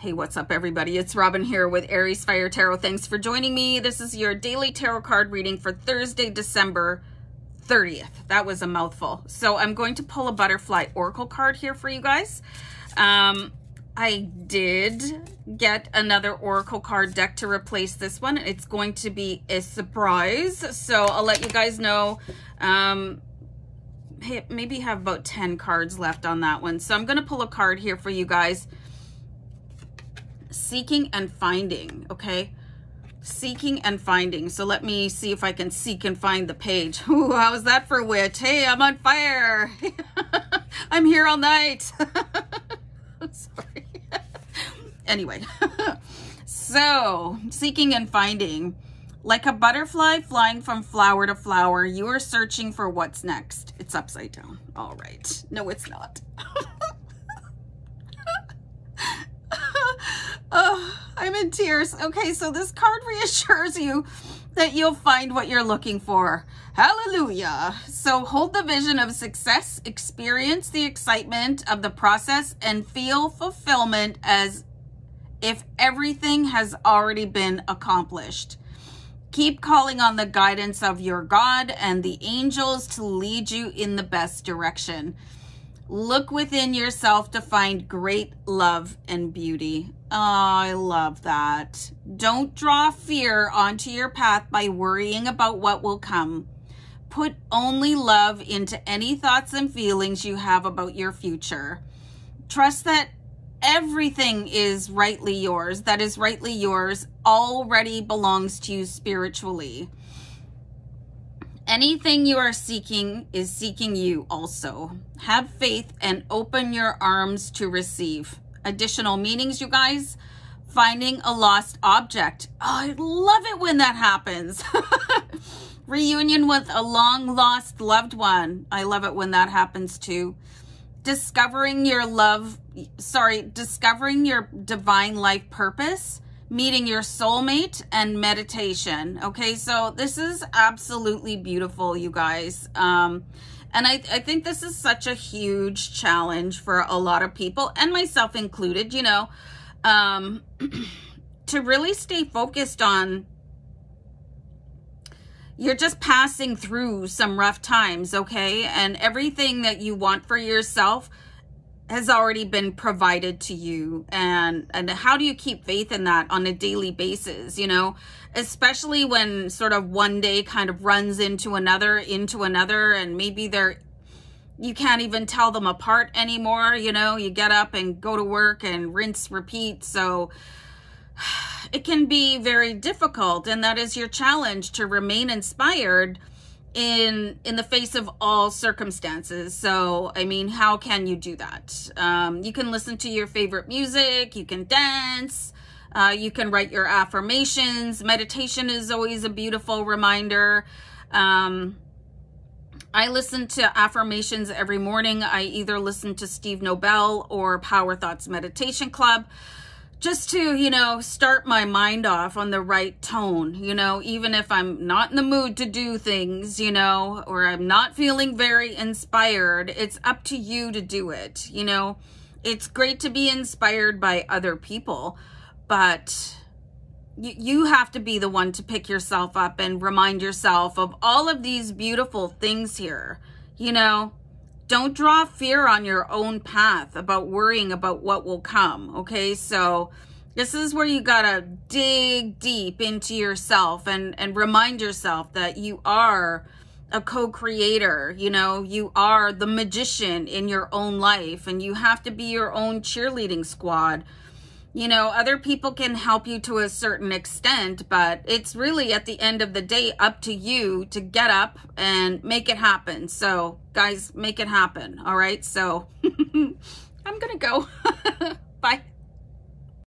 Hey, what's up, everybody? It's Robin here with Aries Fire Tarot. Thanks for joining me. This is your daily tarot card reading for Thursday, December 30th. That was a mouthful. So I'm going to pull a butterfly oracle card here for you guys. Um, I did get another oracle card deck to replace this one. It's going to be a surprise. So I'll let you guys know. Um, maybe have about 10 cards left on that one. So I'm going to pull a card here for you guys seeking and finding, okay? Seeking and finding. So let me see if I can seek and find the page. Ooh, how's that for wit? Hey, I'm on fire. I'm here all night. Sorry. anyway, so seeking and finding. Like a butterfly flying from flower to flower, you are searching for what's next. It's upside down. All right. No, it's not. Oh, I'm in tears. Okay, so this card reassures you that you'll find what you're looking for. Hallelujah. So hold the vision of success, experience the excitement of the process, and feel fulfillment as if everything has already been accomplished. Keep calling on the guidance of your God and the angels to lead you in the best direction. Look within yourself to find great love and beauty. Oh, I love that. Don't draw fear onto your path by worrying about what will come. Put only love into any thoughts and feelings you have about your future. Trust that everything is rightly yours, that is rightly yours, already belongs to you spiritually. Anything you are seeking is seeking you also. Have faith and open your arms to receive. Additional meanings, you guys. Finding a lost object. Oh, I love it when that happens. Reunion with a long lost loved one. I love it when that happens too. Discovering your love, sorry, discovering your divine life purpose meeting your soulmate and meditation. Okay, so this is absolutely beautiful, you guys. Um, and I, I think this is such a huge challenge for a lot of people, and myself included, you know, um, to really stay focused on you're just passing through some rough times, okay? And everything that you want for yourself has already been provided to you and and how do you keep faith in that on a daily basis you know? Especially when sort of one day kind of runs into another into another and maybe they're you can't even tell them apart anymore you know? You get up and go to work and rinse repeat so it can be very difficult and that is your challenge to remain inspired in in the face of all circumstances. So i mean how can you do that? Um, you can listen to your favorite music you can dance uh, you can write your affirmations. Meditation is always a beautiful reminder. Um, i listen to affirmations every morning. I either listen to steve nobel or power thoughts meditation club just to, you know, start my mind off on the right tone, you know, even if I'm not in the mood to do things, you know, or I'm not feeling very inspired, it's up to you to do it, you know. It's great to be inspired by other people, but you, have to be the one to pick yourself up and remind yourself of all of these beautiful things here, you know don't draw fear on your own path about worrying about what will come. Okay. So this is where you got to dig deep into yourself and, and remind yourself that you are a co-creator. You know, you are the magician in your own life and you have to be your own cheerleading squad you know, other people can help you to a certain extent, but it's really at the end of the day up to you to get up and make it happen. So, guys, make it happen. All right. So, I'm going to go. Bye.